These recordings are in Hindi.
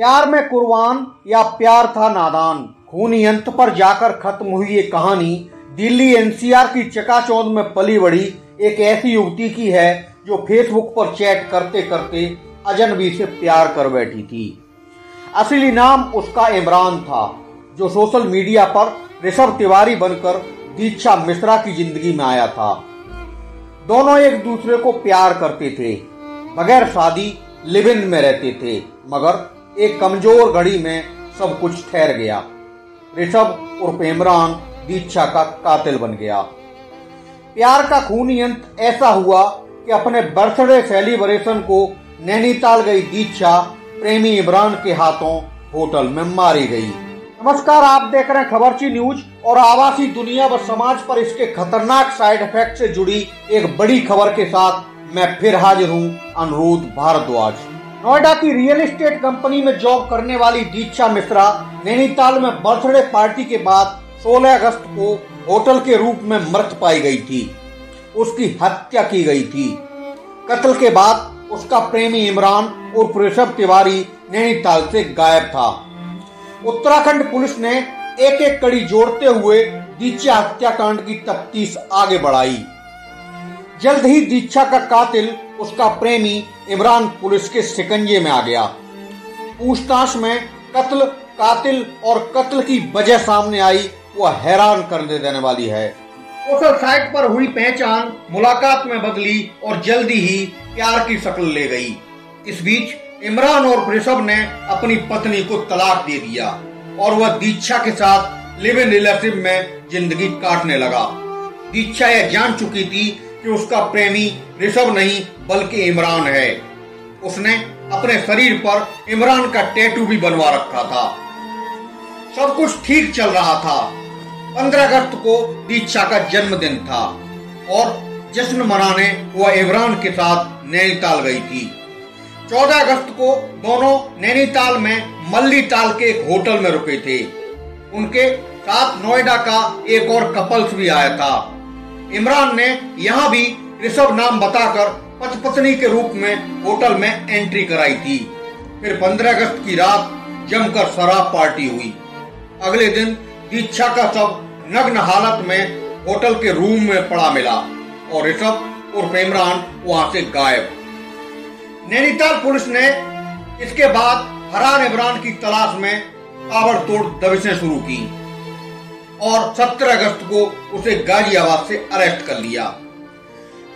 प्यार में कुर्बान या प्यार था नादान। खूनी अंत पर जाकर खत्म हुई ये कहानी। दिल्ली एनसीआर की चकाचौंध में पली बड़ी एक ऐसी युवती की है जो फेसबुक पर चैट करते करते अजनबी से प्यार कर बैठी थी। असली नाम उसका इमरान था, जो सोशल मीडिया पर ऋषभ तिवारी बनकर दीक्षा मिश्रा की ज़िंदगी में आया था। दोनों एक दूसरे को प्यार करते थे, बगैर शादी लिव इन में रहते थे, मगर एक कमज़ोर घड़ी में सब कुछ ठहर गया। ऋषभ उर्फ़ इमरान दीक्षा का कातिल बन गया। प्यार का खूनी अंत ऐसा हुआ कि अपने बर्थडे सेलिब्रेशन को नैनीताल गई दीक्षा प्रेमी इमरान के हाथों होटल में मारी गई। नमस्कार, आप देख रहे हैं खबरची न्यूज़ और आवासी दुनिया व समाज पर इसके खतरनाक साइड इफ़ेक्ट से जुड़ी एक बड़ी खबर के साथ मैं फिर हाजिर हूँ, अनुरोध भारद्वाज। नोएडा की रियल एस्टेट कंपनी में जॉब करने वाली दीक्षा मिश्रा नैनीताल में बर्थडे पार्टी के बाद 16 अगस्त को होटल के रूप में मृत पाई गई थी। उसकी हत्या की गई थी। कत्ल के बाद उसका प्रेमी इमरान और ऋषभ तिवारी नैनीताल से गायब था। उत्तराखंड पुलिस ने एक एक कड़ी जोड़ते हुए दीक्षा हत्याकांड की तफ्तीश आगे बढ़ाई। जल्द ही दीक्षा का कातिल उसका प्रेमी इमरान पुलिस के शिकंजे में आ गया। पूछताछ में कत्ल, कातिल और कत्ल की वजह सामने आई वह हैरान कर देने वाली है। सोशल साइट पर हुई पहचान, मुलाकात में बदली और जल्दी ही प्यार की शक्ल ले गई। इस बीच इमरान और ऋषभ ने अपनी पत्नी को तलाक दे दिया और वह दीक्षा के साथ लिव इन रिलेशन में ज़िंदगी काटने लगा। दीक्षा यह जान चुकी थी कि उसका प्रेमी ऋषभ नहीं, बल्कि इमरान है। उसने अपने शरीर पर इमरान का टैटू भी बनवा रखा था। सब कुछ ठीक चल रहा था। पंद्रह अगस्त को दीक्षा का जन्मदिन था और जश्न मनाने वह इमरान के साथ नैनीताल गई थी। चौदह अगस्त को दोनों नैनीताल में मल्ली ताल के एक होटल में रुके थे। उनके साथ नोएडा का एक और कपल्स भी आया था। इमरान ने यहाँ भी ऋषभ नाम बताकर पथ पत्नी के रूप में होटल में एंट्री कराई थी। फिर 15 अगस्त की रात जमकर शराब पार्टी हुई। अगले दिन दीक्षा का शव नग्न हालत में होटल के रूम में पड़ा मिला और ऋषभ उर्फ़ इमरान वहाँ से गायब। नैनीताल पुलिस ने इसके बाद हरान इमरान की तलाश में ताबड़तोड़ दबिशें शुरू की। और 17 अगस्त को उसे गाजियाबाद से अरेस्ट कर लिया।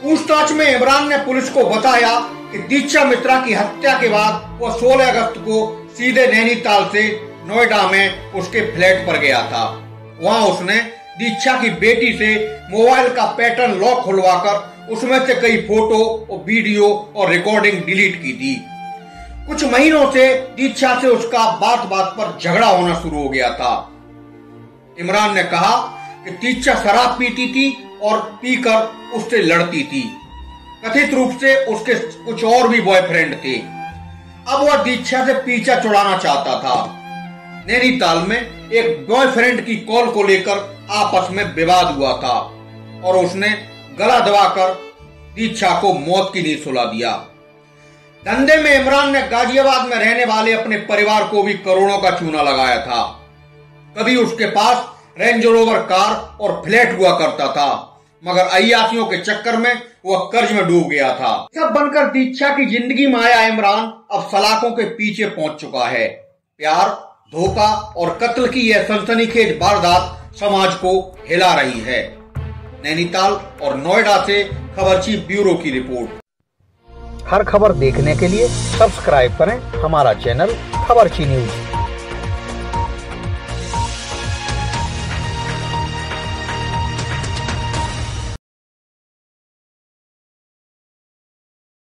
पूछताछ में इमरान ने पुलिस को बताया कि दीक्षा मित्रा की हत्या के बाद वह 16 अगस्त को सीधे नैनीताल से नोएडा में उसके फ्लैट पर गया था। वहाँ उसने दीक्षा की बेटी से मोबाइल का पैटर्न लॉक खुलवाकर उसमें से कई फ़ोटो और वीडियो और रिकॉर्डिंग डिलीट की थी कुछ महीनों से दीक्षा से उसका बात बात पर झगड़ा होना शुरू हो गया था। इमरान ने कहा कि दीक्षा शराब पीती थी और पीकर उससे लड़ती थी। कथित रूप से उसके कुछ और भी बॉयफ्रेंड थे। अब वह दीक्षा से पीछा छुड़ाना चाहता था। नैनीताल में एक बॉयफ्रेंड की कॉल को लेकर आपस में विवाद हुआ था और उसने गला दबाकर दीक्षा को मौत की नींद सुला दिया। धंधे में इमरान ने गाजियाबाद में रहने वाले अपने परिवार को भी करोड़ों का चूना लगाया था। कभी उसके पास रेंज रोवर कार और फ्लैट हुआ करता था। मगर अयासियों के चक्कर में वह कर्ज में डूब गया था। सब बनकर दीक्षा की ज़िंदगी में आया इमरान अब सलाखों के पीछे पहुँच चुका है। प्यार, धोखा और कत्ल की यह सनसनीखेज वारदात समाज को हिला रही है। नैनीताल और नोएडा से खबरची ब्यूरो की रिपोर्ट। हर खबर देखने के लिए सब्सक्राइब करें हमारा चैनल खबरची न्यूज़।